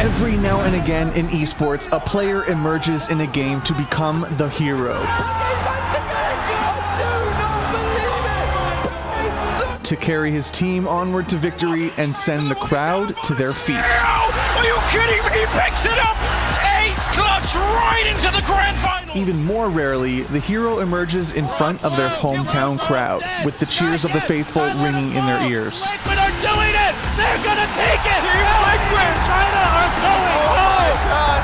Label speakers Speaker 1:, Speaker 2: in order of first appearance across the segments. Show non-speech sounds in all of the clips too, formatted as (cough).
Speaker 1: Every now and again in esports, a player emerges in a game to become the hero. To carry his team onward to victory and send the crowd to their feet.
Speaker 2: Are you kidding me? He picks it up! Ace clutch right into the grand final!
Speaker 1: Even more rarely, the hero emerges in front of their hometown crowd, with the cheers of the faithful ringing in their ears.
Speaker 2: Liquid are doing it! They're gonna take it! Team Liquid! China are going home!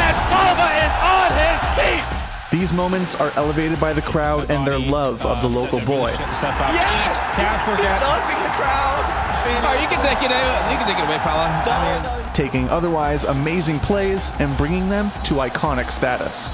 Speaker 2: And Slava is on his feet!
Speaker 1: These moments are elevated by the crowd and their love of the local boy.
Speaker 3: Yes! He's stopping the crowd!
Speaker 4: Oh, you can take it. uh, You can take it away, Paula. I mean,
Speaker 1: taking otherwise amazing plays and bringing them to iconic status.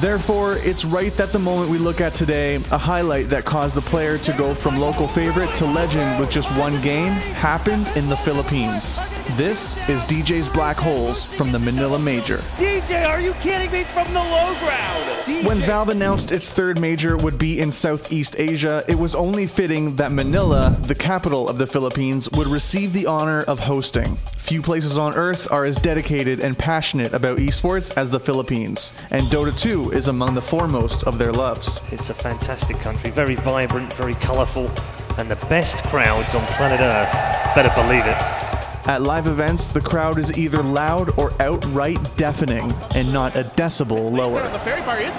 Speaker 1: Therefore, it's right that the moment we look at today, a highlight that caused the player to go from local favorite to legend with just one game, happened in the Philippines. This is DJ's Black Holes from the Manila Major.
Speaker 2: DJ, are you kidding me? From the low ground!
Speaker 1: When Valve announced its third major would be in Southeast Asia, it was only fitting that Manila, the capital of the Philippines, would receive the honor of hosting. Few places on earth are as dedicated and passionate about esports as the Philippines, and Dota 2 is among the foremost of their loves.
Speaker 5: It's a fantastic country, very vibrant, very colourful, and the best crowds on planet Earth. Better believe it.
Speaker 1: At live events, the crowd is either loud or outright deafening, and not a decibel lower.
Speaker 6: The is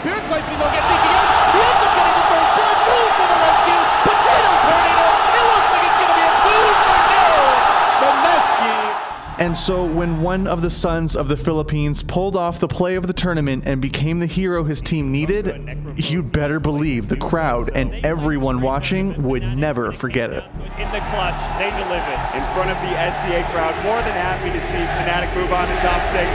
Speaker 6: though gets taken out. He ends up getting the first blood. Jules to the rescue. Potato tornado. It looks like it's gonna be a two for nil. Mineski.
Speaker 1: And so, when one of the sons of the Philippines pulled off the play of the tournament and became the hero his team needed, you'd better believe the crowd and everyone watching would never forget it.
Speaker 7: In the clutch, they delivered. In front of the SEA crowd, more than happy to see Fnatic move on to top six.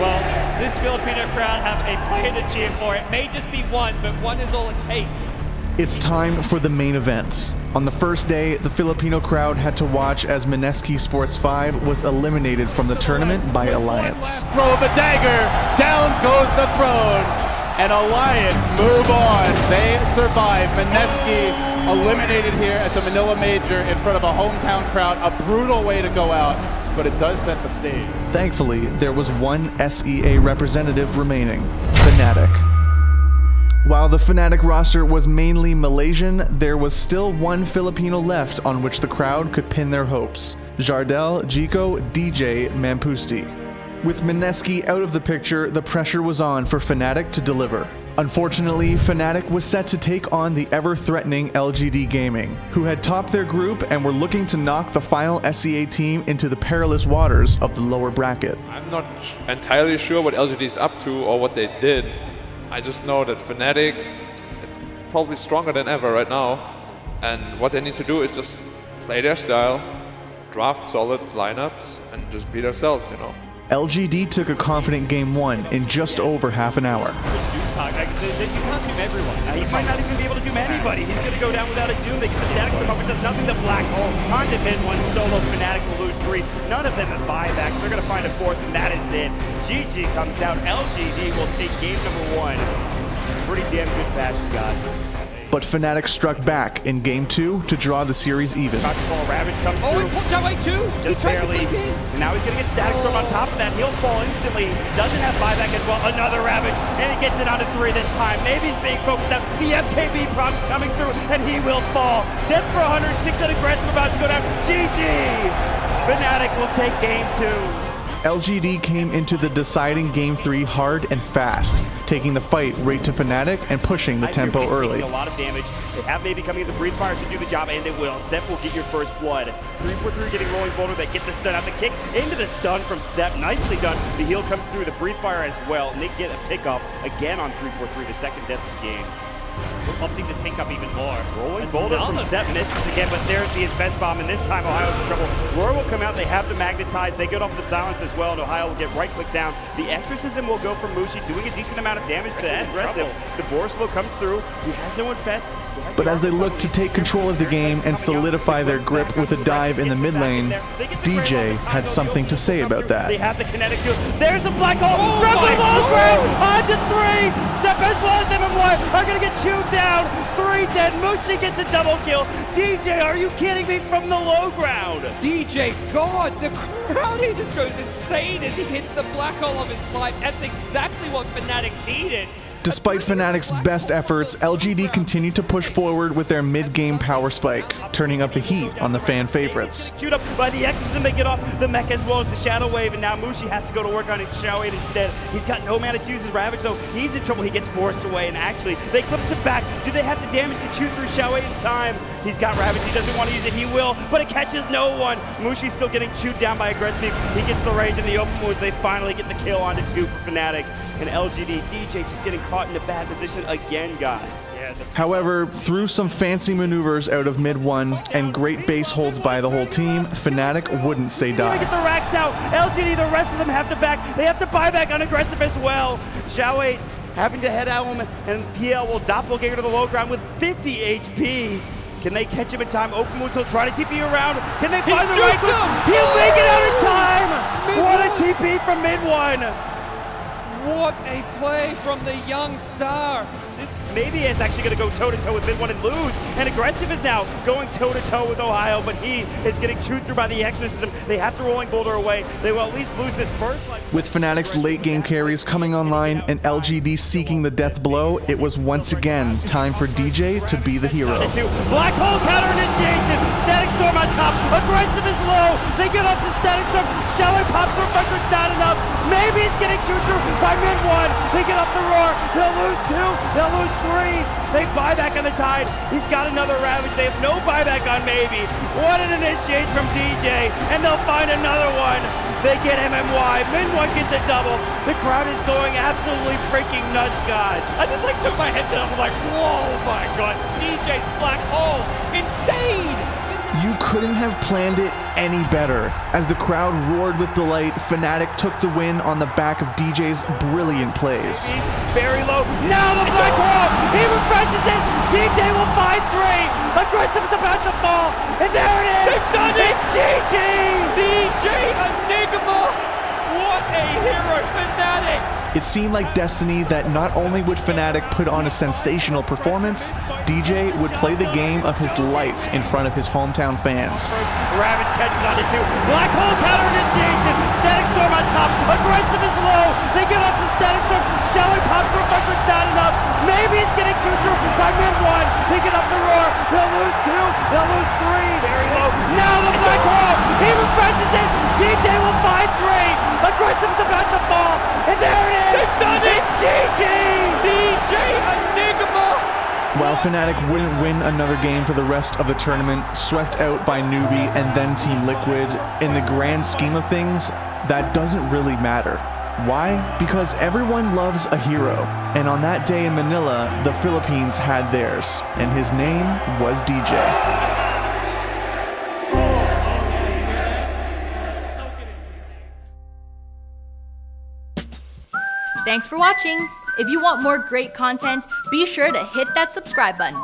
Speaker 3: well, this Filipino crowd have a player to cheer for. It may just be one, but one is all it takes.
Speaker 1: It's time for the main event. On the first day, the Filipino crowd had to watch as Mineski Sports 5 was eliminated from the tournament by Alliance.
Speaker 6: Throw of a dagger. Down goes the throne. And Alliance move on. They survive. Mineski eliminated here at the Manila Major in front of a hometown crowd. A brutal way to go out, but it does set the stage.
Speaker 1: Thankfully, there was one SEA representative remaining Fnatic. While the Fnatic roster was mainly Malaysian, there was still one Filipino left on which the crowd could pin their hopes Djardel, Jicko, DJ, Mampusti. With Mineski out of the picture, the pressure was on for Fnatic to deliver. Unfortunately, Fnatic was set to take on the ever threatening LGD Gaming, who had topped their group and were looking to knock the final SEA team into the perilous waters of the lower bracket.
Speaker 8: I'm not entirely sure what LGD is up to or what they did. I just know that Fnatic is probably stronger than ever right now, and what they need to do is just play their style, draft solid lineups, and just beat themselves, you know.
Speaker 1: LGD took a confident game one in just over half an hour.
Speaker 3: You can't doom everyone.
Speaker 7: He might not even be able to doom anybody. He's going to go down without a doom. They the static storm up. It does nothing to Black Hole. Honda MidOne solo. Fnatic will lose three. None of them have buybacks. They're going to find a fourth, and that is it. GG comes out. LGD will take game number one. Pretty damn good fashion, gods.
Speaker 1: But Fnatic struck back in game two to draw the series even.
Speaker 7: Shot to fall. Ravage comes
Speaker 3: Oh,
Speaker 7: through.
Speaker 3: he pulled out like two.
Speaker 7: Just
Speaker 3: He's trying to
Speaker 7: barely.
Speaker 3: flip.
Speaker 7: And now he's going to get static storm on top of that. He'll fall instantly. Doesn't have buyback as well. Another Ravage. And he gets it onto three this time. Maybe he's being focused out. The FKB prompts coming through. And he will fall. Dead for 100. 600 aggressive about to go down. GG. Fnatic will take game two.
Speaker 1: LGD came into the deciding game three hard and fast, taking the fight right to Fnatic and pushing the
Speaker 7: I
Speaker 1: tempo early.
Speaker 7: a lot of damage. They have maybe coming in. The breathe fire should do the job, and it will. Sep will get your first blood. 3-4-3 getting rolling boulder. They get the stun out. The kick into the stun from Sep. Nicely done. The heal comes through. The breathe fire as well. And they get a pickup again on 3-4-3, the second death of the game.
Speaker 3: We're opting to take up even more.
Speaker 7: Rolling boulder from
Speaker 3: Another-
Speaker 7: Sep misses again, but there's the invest bomb, and this time Ohaiyo's in trouble. Roar will come out, they have the magnetize, they get off the silence as well, and Ohio will get right click down. The exorcism will go from Mushi, doing a decent amount of damage to end aggressive. The Borislow comes through, he has no infest. has
Speaker 1: But as they look to take control of the game and solidify their grip with a dive in the mid lane, DJ had something to say about that.
Speaker 7: They have the kinetic field. There's the black hole
Speaker 3: Oh
Speaker 7: from the low
Speaker 3: God.
Speaker 7: ground on to three. Sep as well as MM1 are going to get chewed down, three dead. Mushi gets a double kill. DJ, are you kidding me from the low ground?
Speaker 3: DJ, God, the (laughs) crowd here just goes insane as he hits the black hole of his life. That's exactly what Fnatic needed.
Speaker 1: Despite Fnatic's best efforts, LGD continued to push forward with their mid-game power spike, turning up the heat on the fan favorites.
Speaker 7: Shoot up by the Exorcism, they get off the mech as well as the Shadow Wave, and now Mushi has to go to work on his Shadow Wave instead. He's got no mana to use his Ravage, though. He's in trouble. He gets forced away, and actually, they clips him back. Do they have to damage to chew through Shadow Wave in time? He's got Ravage. He doesn't want to use it. He will, but it catches no one. Mushi's still getting chewed down by Agressif. He gets the Rage and the open moves. They finally get the kill onto two for Fnatic. And LGD, DJ just getting caught in a bad position again, guys.
Speaker 1: However, through some fancy maneuvers out of MidOne and great base holds by the whole team, Fnatic wouldn't say
Speaker 7: They
Speaker 1: die.
Speaker 7: get the racks now. LGD, the rest of them have to back. They have to buy back on Agressif as well. Xiao having to head out, and PL will doppelganger to the low ground with 50 HP. Can they catch him in time? Open moves, he'll try to TP around. Can they find the right move? He'll make it out in time! What a TP from MidOne!
Speaker 3: What a play from the young star. This
Speaker 7: Maybe it's actually going to go toe-to-toe with MidOne and lose. And Agressif is now going toe-to-toe with Ohaiyo, but he is getting chewed through by the Exorcism. They have to rolling boulder away. They will at least lose this first. Like
Speaker 1: With Fnatic's late game carries coming online and LGD seeking the death blow, it was once again time for DJ to be the hero.
Speaker 7: Black hole counter initiation. Static storm on top. Agressif is low. They get off the static storm. Showing pop through pressure. Not enough. Maybe it's getting chewed through by mid one. They get off the roar. They'll lose two. They'll lose three. They buy back on the tide. He's got another ravage. They have no buyback on maybe. What an initiation from DJ. And they'll find another one. They get MMY. MidOne gets a double. The crowd is going absolutely freaking nuts, guys.
Speaker 3: I just like took my head down. I'm like, whoa, my God. DJ's black hole. Insane.
Speaker 1: You couldn't have planned it any better. As the crowd roared with delight, Fnatic took the win on the back of DJ's brilliant plays.
Speaker 7: Very low. Now the black hole. He refreshes it. DJ will find three. Agressif is about to fall. And there it is.
Speaker 3: They've done it.
Speaker 7: It's GG.
Speaker 3: DJ Enigma. What a hero. Fnatic.
Speaker 1: It seemed like destiny that not only would Fnatic put on a sensational performance, DJ would play the game of his life in front of his hometown fans.
Speaker 7: Ravage catches on onto two. Black hole counter initiation. Static storm on top. Agressif is low. They get off the static storm. Showing pop through pressure. It's not enough. Maybe it's getting chewed through by MidOne. They get off the roar. They'll lose two. They'll lose three. Very low. Now the black hole. He refreshes it. DJ will find three. Agressif's about to fall. And there it is. It's GG.
Speaker 3: DJ Enigma.
Speaker 1: While Fnatic wouldn't win another game for the rest of the tournament, swept out by Newbee and then Team Liquid, in the grand scheme of things, that doesn't really matter. Why? Because everyone loves a hero, and on that day in Manila, the Philippines had theirs, and his name was DJ.
Speaker 9: Thanks for watching. If you want more great content, be sure to hit that subscribe button.